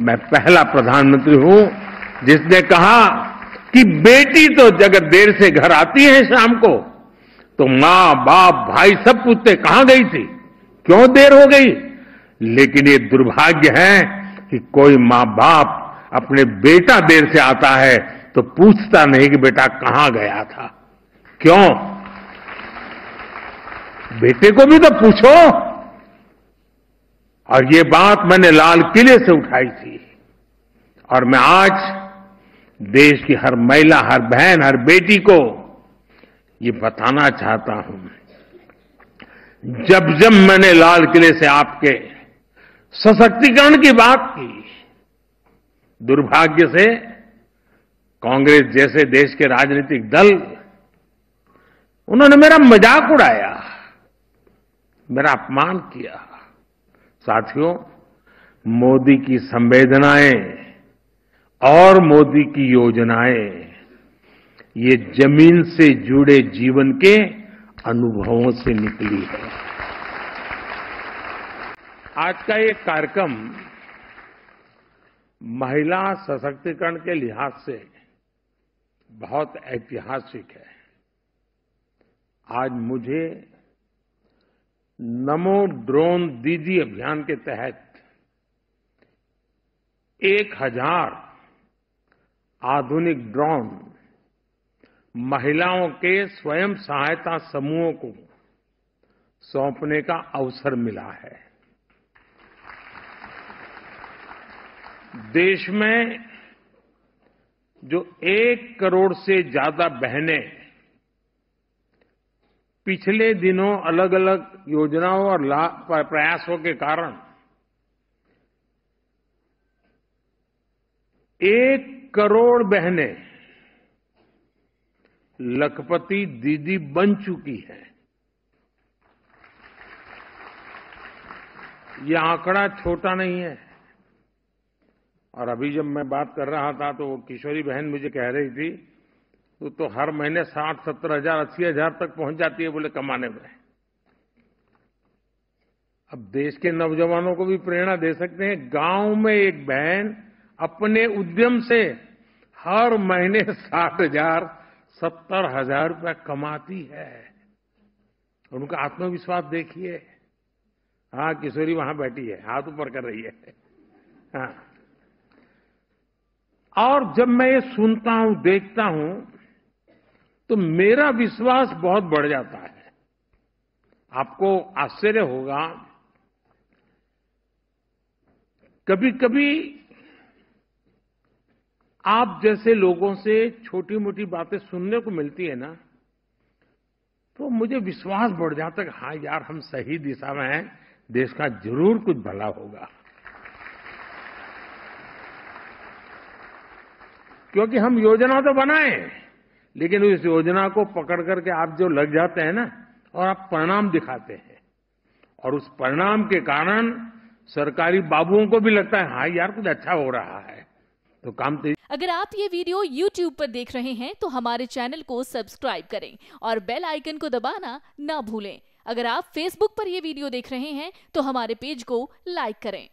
मैं पहला प्रधानमंत्री हूँ, जिसने कहा कि बेटी तो अगर देर से घर आती है शाम को। तो माँ, बाप, भाई सब पूछते, कहाँ गई थी? क्यों देर हो गई? लेकिन ये दुर्भाग्य है कि कोई माँ, बाप अपने बेटा देर से आता है तो पूछता नहीं कि बेटा कहाँ गया था। क्यों? बेटे को भी तो पूछो। और ये बात मैंने लाल किले से उठाई थी। और मैं आज देश की हर महिला, हर बहन, हर बेटी को ये बताना चाहता हूँ। जब जब मैंने लाल किले से आपके सशक्तिकरण की बात की, दुर्भाग्य से कांग्रेस जैसे देश के राजनीतिक दल, उन्होंने मेरा मज़ाक उड़ाया, मेरा अपमान किया। साथियों, मोदी की संवेदनाएँ और मोदी की योजनाएँ, ये ज़मीन से जुड़े जीवन के अनुभवों से निकली है। आज का ये कार्यक्रम महिला सशक्तिकरण के लिहाज से बहुत ऐतिहासिक है। आज मुझे नमो ड्रोन दीदी अभियान के तहत एक हज़ार आधुनिक ड्रोन महिलाओं के स्वयं सहायता समूहों को सौंपने का अवसर मिला है। देश में जो एक करोड़ से ज़्यादा बहनें पिछले दिनों अलग अलग योजनाओं और प्रयासों के कारण एक करोड़ बहनें लखपति दीदी बन चुकी है। यह आंकड़ा छोटा नहीं है। और अभी जब मैं बात कर रहा था तो वो किशोरी बहन मुझे कह रही थी तो, तो हर महीने साठ सत्तर हज़ार अस्सी हज़ार तक पहुँच जाती है बोले कमाने में। अब देश के नौजवानों को भी प्रेरणा दे सकते हैं। गाँव में एक बहन अपने उद्यम से हर महीने साठ हज़ार सत्तर हज़ार रुपया कमाती है। उनका आत्मविश्वास देखिए। हाँ किशोरी वहाँ बैठी है हाथ ऊपर कर रही है। हाँ। और जब मैं ये सुनता हूँ देखता हूँ तो मेरा विश्वास बहुत बढ़ जाता है। आपको आश्चर्य होगा। कभी कभी आप जैसे लोगों से छोटी मोटी बातें सुनने को मिलती है ना तो मुझे विश्वास बढ़ जाता है हाँ यार, हम सही दिशा में हैं, देश का ज़रूर कुछ भला होगा। क्योंकि हम योजना तो बनाए लेकिन उस योजना को पकड़ करके आप जो लग जाते हैं ना, और आप परिणाम दिखाते हैं। और उस परिणाम के कारण सरकारी बाबुओं को भी लगता है हाँ यार, कुछ अच्छा हो रहा है। तो काम तेज अगर आप ये वीडियो YouTube पर देख रहे हैं तो हमारे चैनल को सब्सक्राइब करें और बेल आइकन को दबाना ना भूलें। अगर आप Facebook पर यह वीडियो देख रहे हैं तो हमारे पेज को लाइक करें।